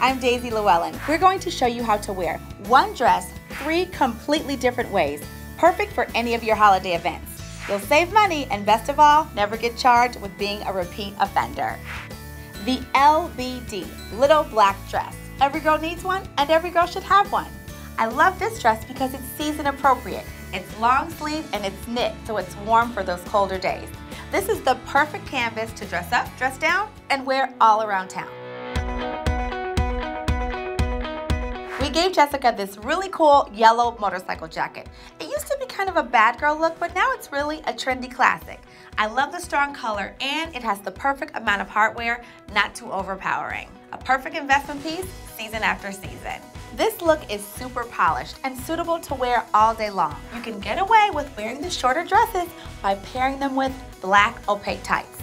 I'm Daisy Lewellyn. We're going to show you how to wear one dress three completely different ways, perfect for any of your holiday events. You'll save money and best of all, never get charged with being a repeat offender. The LBD, Little Black Dress. Every girl needs one and every girl should have one. I love this dress because it's season appropriate. It's long sleeve and it's knit, so it's warm for those colder days. This is the perfect canvas to dress up, dress down, and wear all around town. We gave Jessica this really cool yellow motorcycle jacket. It used to be kind of a bad girl look, but now it's really a trendy classic. I love the strong color and it has the perfect amount of hardware, not too overpowering. A perfect investment piece, season after season. This look is super polished and suitable to wear all day long. You can get away with wearing the shorter dresses by pairing them with black opaque tights.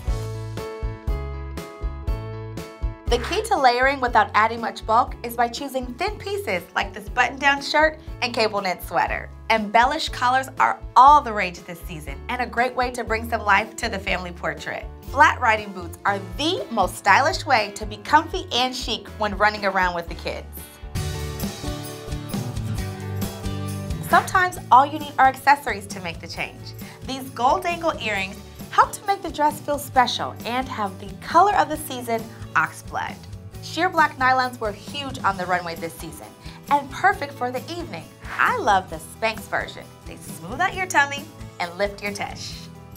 The key to layering without adding much bulk is by choosing thin pieces like this button-down shirt and cable knit sweater. Embellished collars are all the rage this season and a great way to bring some life to the family portrait. Flat riding boots are the most stylish way to be comfy and chic when running around with the kids. Sometimes all you need are accessories to make the change. These gold angle earrings help to make the dress feel special and have the color of the season oxblood. Sheer black nylons were huge on the runway this season and perfect for the evening. I love the Spanx version. They smooth out your tummy and lift your tush.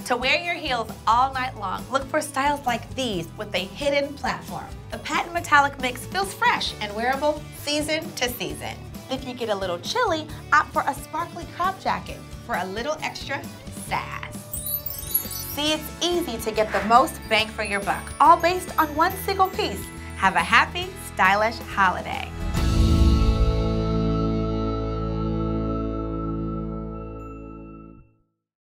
To wear your heels all night long, look for styles like these with a hidden platform. The patent metallic mix feels fresh and wearable season to season. If you get a little chilly, opt for a sparkly crop jacket for a little extra sass. See, it's easy to get the most bang for your buck, all based on one single piece. Have a happy, stylish holiday.